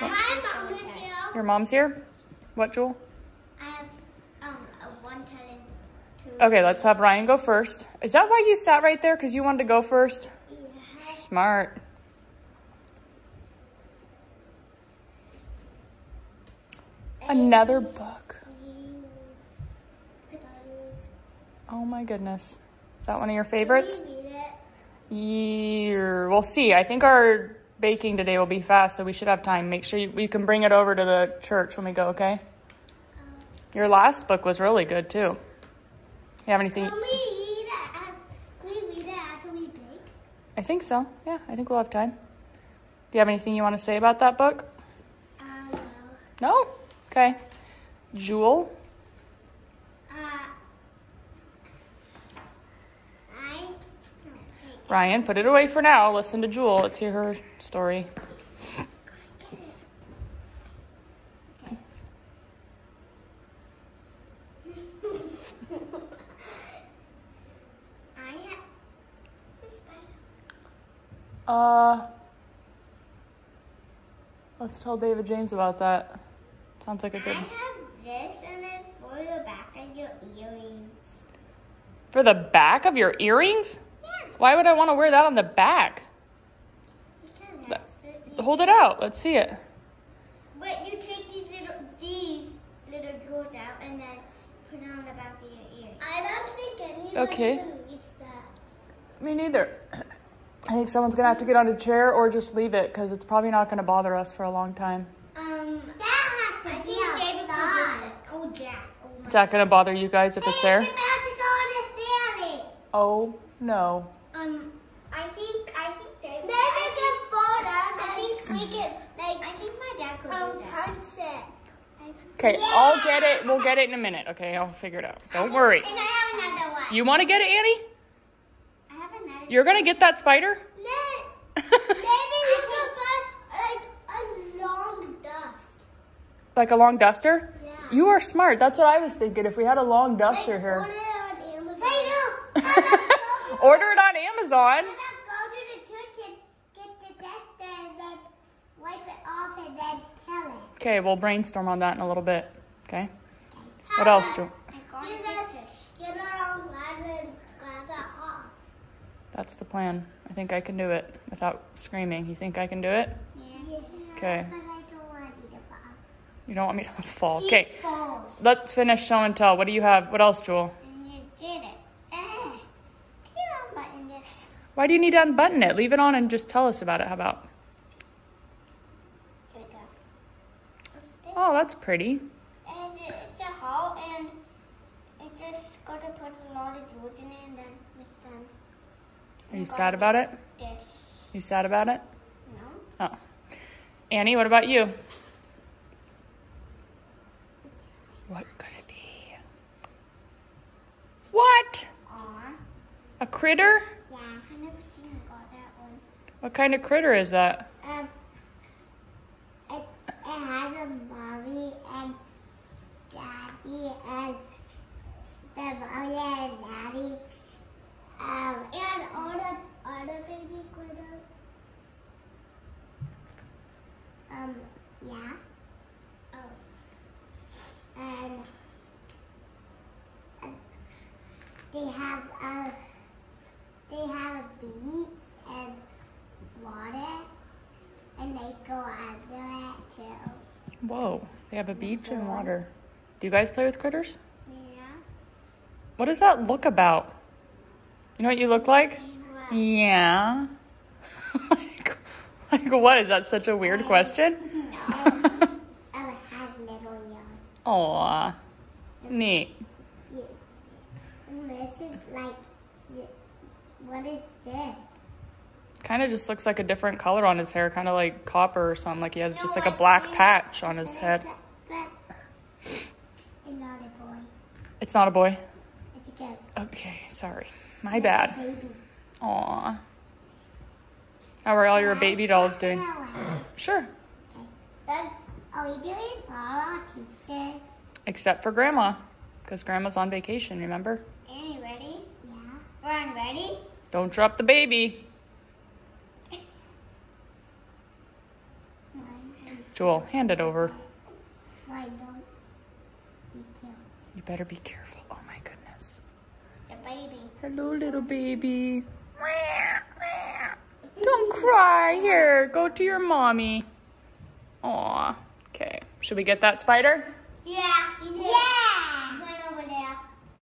My mom is. Your mom's here? What, Jewel? I have um a one ten and two. Okay, let's have Ryan go first. Is that why you sat right there? Because you wanted to go first? Yeah. Smart. Another book. Oh my goodness. Is that one of your favorites? Read it. Yeah, we'll see. I think our baking today will be fast, so we should have time. Make sure you, you can bring it over to the church when we go, okay? Your last book was really good too. You have anything? Can we read it? Can we read it after we bake? I think so. Yeah, I think we'll have time. Do you have anything you want to say about that book? Uh, no. No? Okay. Jewel? Uh, I. Ryan, put it away for now. Listen to Jewel. Let's hear her story. I have the. Uh, let's tell David James about that. Sounds like a good. I have this, and it's for the back of your earrings. For the back of your earrings? Yeah. Why would I want to wear that on the back? Because it. Hold it out. Let's see it. But you take these little these little jewels out and then put it on the back of your ear. I don't think anyone Okay. can reach that. Me neither. I think someone's gonna have to get on a chair or just leave it because it's probably not gonna bother us for a long time. Um, that has to I think David could do it. Oh, Jack. Oh, my Is that gonna bother you guys if it's there? about to go on a ferry. Oh no. Um, I think I think David. Maybe we can fold it. I think we can like. I think my dad could do that. punch it. Okay, I'll get it. We'll get it in a minute. Okay, I'll figure it out. Don't worry. And I have another one. You want to get it, Annie? I have another. You're gonna get that spider? Maybe you can buy like a long dust. like a long duster? Yeah. You are smart. That's what I was thinking. If we had a long duster Like, here. Order it on Amazon. Hey, no. How about go to- Order it on Amazon. How about go to the church and get the duster and then wipe it off and then tell it. Okay, we'll brainstorm on that in a little bit. Okay. What else, Joe? You just get it on and grab it off. That's the plan. I think I can do it without screaming. You think I can do it? Yeah. Okay. But I don't want you to fall. You don't want me to fall. Okay. Falls. Let's finish show and tell. What do you have? What else, Jewel? And you did it. Eh. Can you unbutton this? Why do you need to unbutton it? Leave it on and just tell us about it. How about? Here we go. What's this? Oh, that's pretty. It- it's a hole and it just got to put a lot of jewels in it and then it's done. Are you sad about it? This. You sad about it? No. Oh. Annie, what about you? What could it be? What? Aw. A critter? Yeah, I never seen it got that one. What kind of critter is that? Um, it, it has a mommy and daddy and the mommy and daddy. Um, and all the other baby critters. Um, yeah. Oh. And, and they have a they have a beach and water, and they go under it too. Whoa, they have a beach and water. Do you guys play with critters? Yeah. What does that look about? You know what you look like? Yeah. like, like, what? Is that such a weird question? No. Oh, it has little. Aw, neat. This is like, what is this? Kind of just looks like a different color on his hair, kind of like copper or something. Like he has just like a black patch on his head. It's, a, but it's not a boy. It's not a boy. It's a girl. Okay, sorry. My It's bad. Aw. How are all your baby dolls doing? Sure. Okay. Are we doing all our teachers? Except for grandma, because grandma's on vacation, remember? Annie, ready? Yeah. Ryan, ready? Don't drop the baby. One. Joel, hand it over. I don't be careful. You better be careful. Oh my goodness. It's a baby. Hello, little baby. Don't cry. Here, go to your mommy. Aw. Okay. Should we get that spider? Yeah.